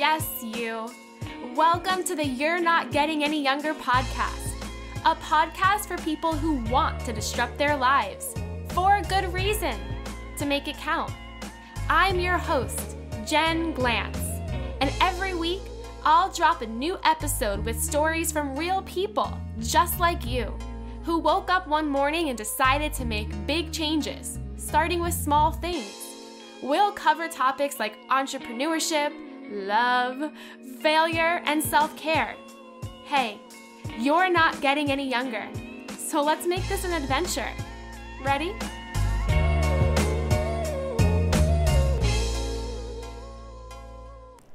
Yes, you. Welcome to the You're Not Getting Any Younger podcast, a podcast for people who want to disrupt their lives for a good reason to make it count. I'm your host, Jen Glantz, and every week I'll drop a new episode with stories from real people just like you who woke up one morning and decided to make big changes, starting with small things. We'll cover topics like entrepreneurship, love, failure, and self care. Hey, you're not getting any younger, so let's make this an adventure. Ready?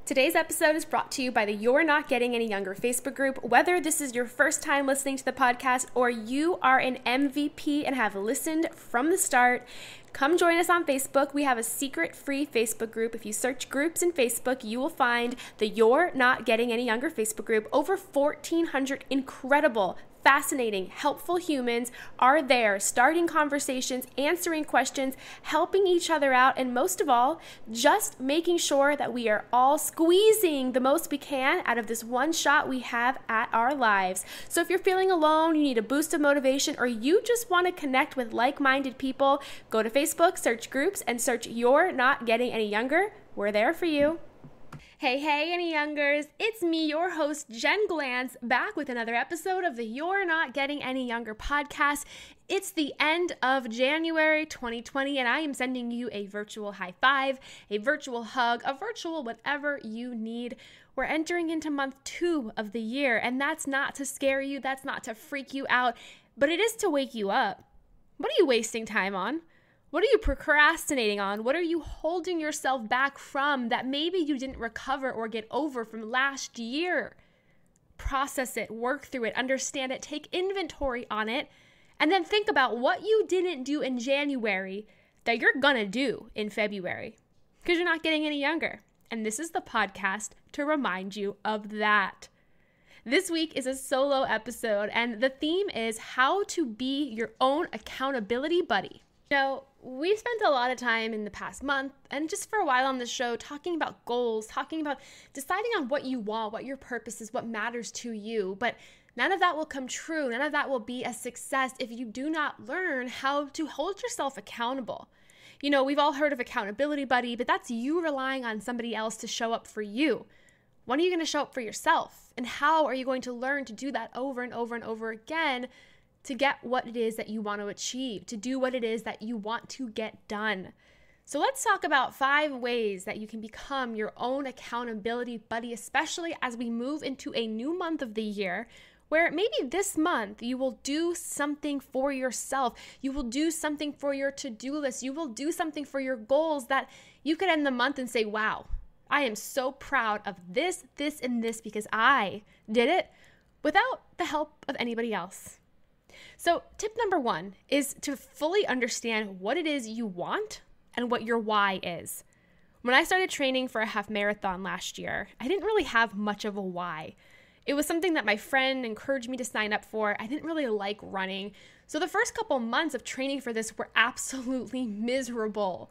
Today's episode is brought to you by the You're Not Getting Any Younger Facebook group. Whether this is your first time listening to the podcast or you are an MVP and have listened from the start, come join us on Facebook. We have a secret free Facebook group. If you search groups in Facebook, you will find the You're Not Getting Any Younger Facebook group. Over 1,400 incredible fascinating, helpful humans are there, starting conversations, answering questions, helping each other out, and most of all, just making sure that we are all squeezing the most we can out of this one shot we have at our lives. So if you're feeling alone, you need a boost of motivation, or you just want to connect with like minded people, go to Facebook, search groups, and search You're Not Getting Any Younger. We're there for you. Hey, hey, any youngers, it's me, your host, Jen Glantz, back with another episode of the You're Not Getting Any Younger podcast. It's the end of January 2020, and I am sending you a virtual high five, a virtual hug, a virtual whatever you need. We're entering into month two of the year, and that's not to scare you, that's not to freak you out, but it is to wake you up. What are you wasting time on? What are you procrastinating on? What are you holding yourself back from that maybe you didn't recover or get over from last year? Process it, work through it, understand it, take inventory on it, and then think about what you didn't do in January that you're gonna do in February because you're not getting any younger. And this is the podcast to remind you of that. This week is a solo episode, and the theme is how to be your own accountability buddy. Now, we've spent a lot of time in the past month and just for a while on the show talking about goals, talking about deciding on what you want, what your purpose is, what matters to you. But none of that will come true. None of that will be a success if you do not learn how to hold yourself accountable. You know, we've all heard of accountability buddy, but that's you relying on somebody else to show up for you. When are you going to show up for yourself? And how are you going to learn to do that over and over and over again to get what it is that you want to achieve, to do what it is that you want to get done. So let's talk about five ways that you can become your own accountability buddy, especially as we move into a new month of the year where maybe this month you will do something for yourself. You will do something for your to do list. You will do something for your goals that you could end the month and say, wow, I am so proud of this, this, and this because I did it without the help of anybody else. So, tip number one is to fully understand what it is you want and what your why is. When I started training for a half marathon last year, I didn't really have much of a why. It was something that my friend encouraged me to sign up for. I didn't really like running. So the first couple months of training for this were absolutely miserable.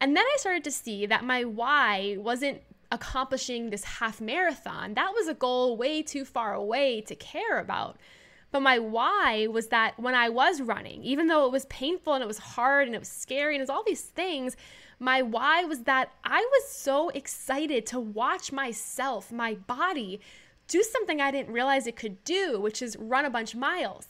And then I started to see that my why wasn't accomplishing this half marathon. That was a goal way too far away to care about. But my why was that when I was running, even though it was painful and it was hard and it was scary and it was all these things, my why was that I was so excited to watch myself, my body, do something I didn't realize it could do, which is run a bunch of miles.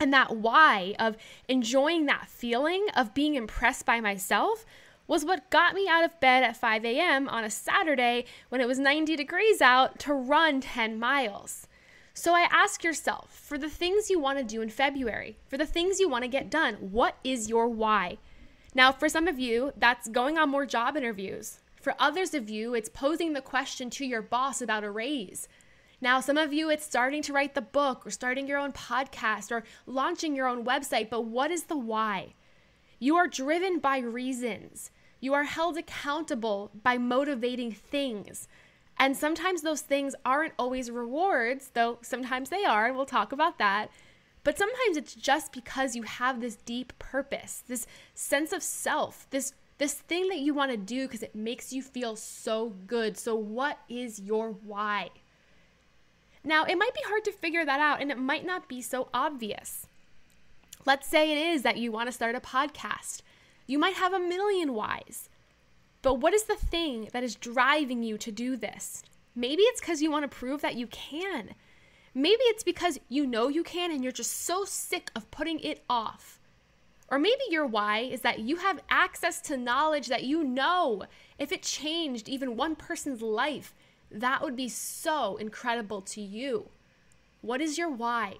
And that why of enjoying that feeling of being impressed by myself was what got me out of bed at 5 a.m. on a Saturday when it was 90 degrees out to run 10 miles. So I ask yourself for the things you want to do in February, for the things you want to get done, what is your why? Now, for some of you, that's going on more job interviews. For others of you, it's posing the question to your boss about a raise. Now, some of you, it's starting to write the book or starting your own podcast or launching your own website, but what is the why? You are driven by reasons. You are held accountable by motivating things. And sometimes those things aren't always rewards, though sometimes they are, and we'll talk about that. But sometimes it's just because you have this deep purpose, this sense of self, this this thing that you want to do because it makes you feel so good. So, what is your why? Now, it might be hard to figure that out and it might not be so obvious. Let's say it is that you want to start a podcast. You might have a million whys. But what is the thing that is driving you to do this? Maybe it's because you want to prove that you can. Maybe it's because you know you can and you're just so sick of putting it off. Or maybe your why is that you have access to knowledge that you know if it changed even one person's life, that would be so incredible to you. What is your why?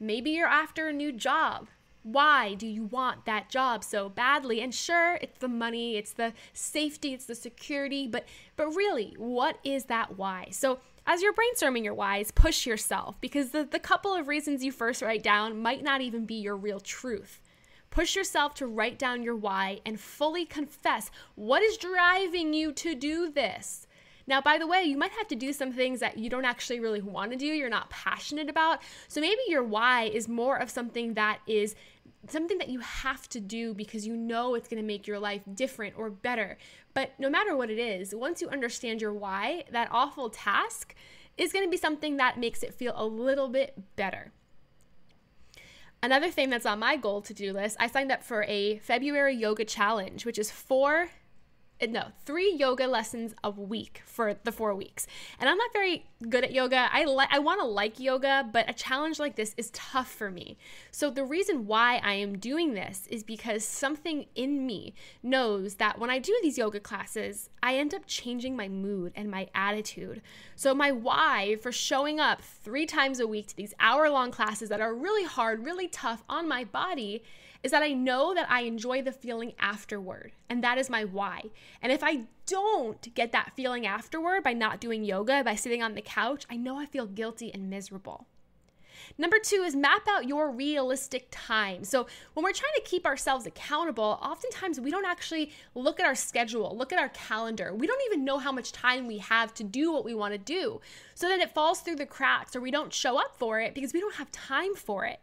Maybe you're after a new job. Why do you want that job so badly? And sure, it's the money, it's the safety, it's the security, but but really, what is that why? So as you're brainstorming your whys, push yourself because the, the couple of reasons you first write down might not even be your real truth. Push yourself to write down your why and fully confess what is driving you to do this. Now, by the way, you might have to do some things that you don't actually really want to do, you're not passionate about. So maybe your why is more of something that is something that you have to do because you know it's going to make your life different or better. But no matter what it is, once you understand your why, that awful task is going to be something that makes it feel a little bit better. Another thing that's on my goal to do list, I signed up for a February yoga challenge, which is four Uh, no, three yoga lessons a week for the four weeks. And I'm not very good at yoga. I like I want to like yoga, but a challenge like this is tough for me. So the reason why I am doing this is because something in me knows that when I do these yoga classes, I end up changing my mood and my attitude. So my why for showing up 3 times a week to these hour-long classes that are really hard, really tough on my body is that I know that I enjoy the feeling afterward. And that is my why. And if I don't get that feeling afterward by not doing yoga, by sitting on the couch, I know I feel guilty and miserable. Number two is map out your realistic time. So, when we're trying to keep ourselves accountable, oftentimes we don't actually look at our schedule, look at our calendar. We don't even know how much time we have to do what we want to do. So then it falls through the cracks or we don't show up for it because we don't have time for it.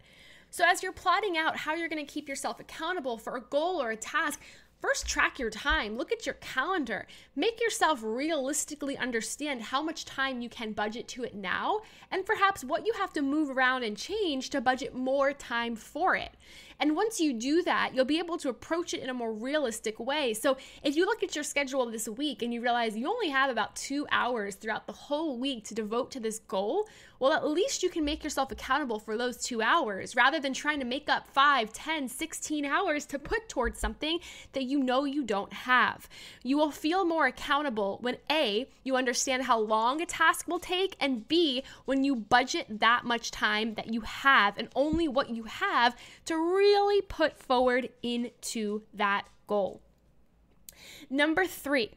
So, as you're plotting out how you're going to keep yourself accountable for a goal or a task, First, track your time. Look at your calendar. Make yourself realistically understand how much time you can budget to it now, and perhaps what you have to move around and change to budget more time for it. And once you do that, you'll be able to approach it in a more realistic way. So if you look at your schedule this week and you realize you only have about two hours throughout the whole week to devote to this goal, well, at least you can make yourself accountable for those two hours rather than trying to make up 5, 10, 16 hours to put towards something that you know you don't have. You will feel more accountable when A, you understand how long a task will take, and B, when you budget that much time that you have and only what you have to really put forward into that goal. Number three,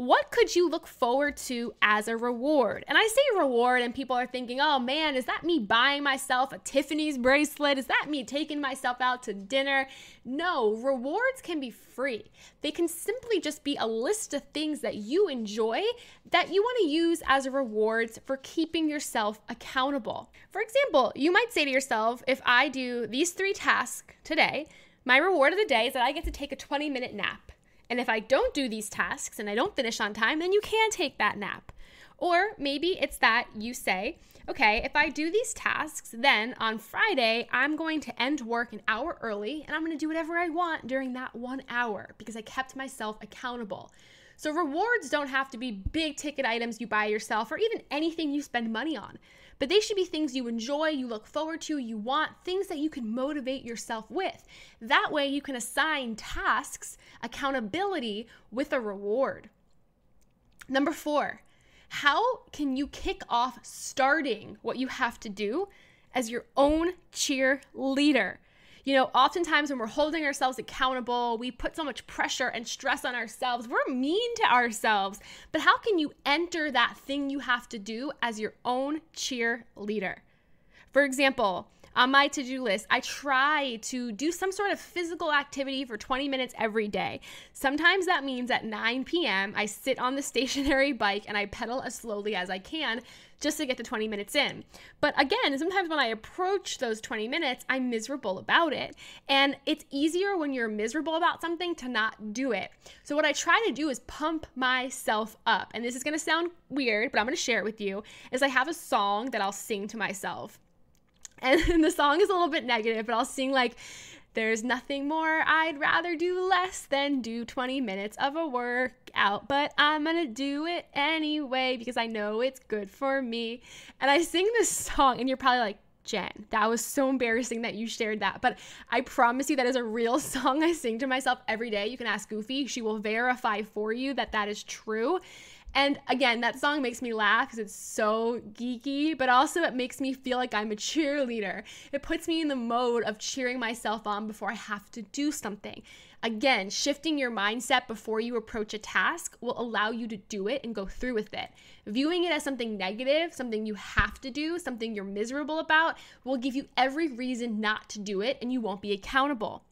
what could you look forward to as a reward? And I say reward, and people are thinking, oh man, is that me buying myself a Tiffany's bracelet? Is that me taking myself out to dinner? No, rewards can be free. They can simply just be a list of things that you enjoy that you want to use as rewards for keeping yourself accountable. For example, you might say to yourself, if I do these three tasks today, my reward of the day is that I get to take a 20 minute nap. And if I don't do these tasks and I don't finish on time, then you can take that nap. Or maybe it's that you say, okay, if I do these tasks, then on Friday, I'm going to end work an hour early and I'm going to do whatever I want during that one hour because I kept myself accountable. So, rewards don't have to be big ticket items you buy yourself or even anything you spend money on, but they should be things you enjoy, you look forward to, you want, things that you can motivate yourself with. That way, you can assign tasks accountability with a reward. Number four, how can you kick off starting what you have to do as your own cheerleader? You know, oftentimes when we're holding ourselves accountable, we put so much pressure and stress on ourselves. We're mean to ourselves. But how can you enter that thing you have to do as your own cheerleader? For example, on my to do list, I try to do some sort of physical activity for 20 minutes every day. Sometimes that means at 9 p.m., I sit on the stationary bike and I pedal as slowly as I can just to get to 20 minutes in. But again, sometimes when I approach those 20 minutes, I'm miserable about it. And it's easier when you're miserable about something to not do it. So, what I try to do is pump myself up. And this is gonna sound weird, but I'm gonna share it with you. Is I have a song that I'll sing to myself. And the song is a little bit negative, but I'll sing like, there's nothing more I'd rather do less than do 20 minutes of a workout, but I'm gonna do it anyway because I know it's good for me. And I sing this song, and you're probably like, Jen, that was so embarrassing that you shared that. But I promise you, that is a real song I sing to myself every day. You can ask Goofy, she will verify for you that that is true. And again, that song makes me laugh because it's so geeky, but also it makes me feel like I'm a cheerleader. It puts me in the mode of cheering myself on before I have to do something. Again, shifting your mindset before you approach a task will allow you to do it and go through with it. Viewing it as something negative, something you have to do, something you're miserable about, will give you every reason not to do it and you won't be accountable.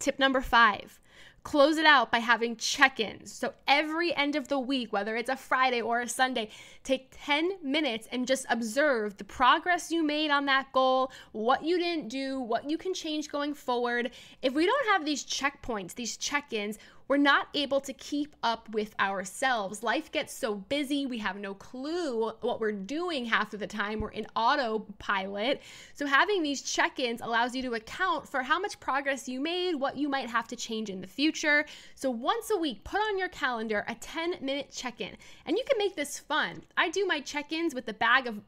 Tip number five Close it out by having check ins. So every end of the week, whether it's a Friday or a Sunday, take 10 minutes and just observe the progress you made on that goal, what you didn't do, what you can change going forward. If we don't have these checkpoints, these check ins, we're not able to keep up with ourselves. Life gets so busy, we have no clue what we're doing half of the time. We're in autopilot. So, having these check ins allows you to account for how much progress you made, what you might have to change in the future. So, once a week, put on your calendar a 10 minute check in. And you can make this fun. I do my check ins with a bag of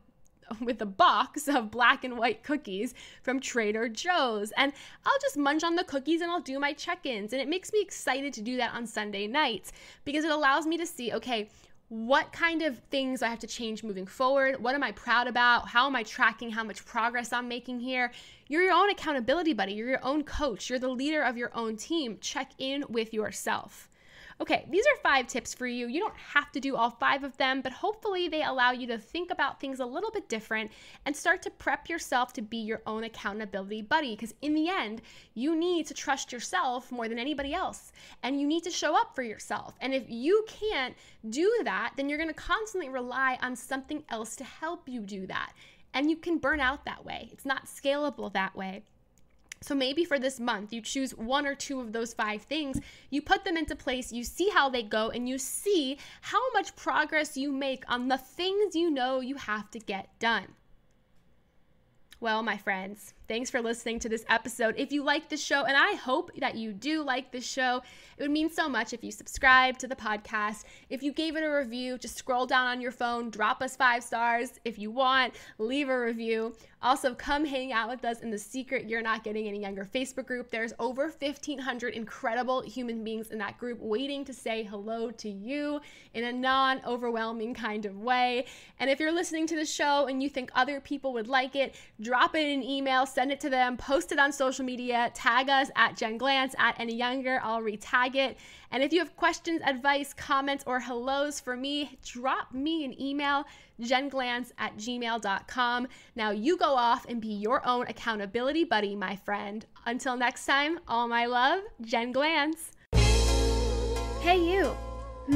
with a box of black and white cookies from Trader Joe's. And I'll just munch on the cookies and I'll do my check ins. And it makes me excited to do that on Sunday nights because it allows me to see, okay, what kind of things I have to change moving forward? What am I proud about? How am I tracking how much progress I'm making here? You're your own accountability buddy. You're your own coach. You're the leader of your own team. Check in with yourself. Okay, these are five tips for you. You don't have to do all five of them, but hopefully they allow you to think about things a little bit different and start to prep yourself to be your own accountability buddy. Because in the end, you need to trust yourself more than anybody else, and you need to show up for yourself. And if you can't do that, then you're gonna constantly rely on something else to help you do that. And you can burn out that way. It's not scalable that way. So maybe for this month, you choose one or two of those five things, you put them into place, you see how they go, and you see how much progress you make on the things you know you have to get done. Well, my friends, thanks for listening to this episode. If you like the show, and I hope that you do like the show, it would mean so much if you subscribe to the podcast. If you gave it a review, just scroll down on your phone, drop us five stars. If you want, leave a review. Also, come hang out with us in the secret You're Not Getting Any Younger Facebook group. There's over 1,500 incredible human beings in that group waiting to say hello to you in a non overwhelming kind of way. And if you're listening to the show and you think other people would like it, drop it in an email, send it to them, post it on social media, tag us at Jen Glantz at Any Younger. I'll retag it. And if you have questions, advice, comments, or hellos for me, drop me an email, jenglantz at gmail.com. Now you go off and be your own accountability buddy, my friend. Until next time, all my love, Jen Glantz. Hey, you.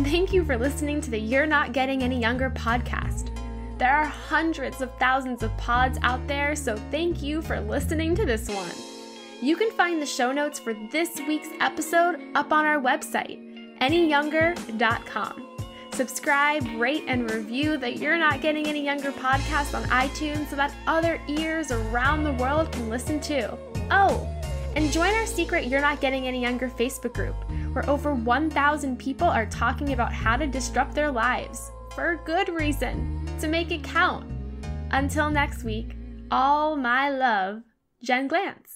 Thank you for listening to the You're Not Getting Any Younger podcast. There are hundreds of thousands of pods out there, so thank you for listening to this one. You can find the show notes for this week's episode up on our website, anyyounger.com. Subscribe, rate, and review that You're Not Getting Any Younger podcast on iTunes so that other ears around the world can listen too. Oh, and join our secret You're Not Getting Any Younger Facebook group, where over 1,000 people are talking about how to disrupt their lives for a good reason, to make it count. Until next week, all my love, Jen Glantz.